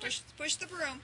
Push, push the broom.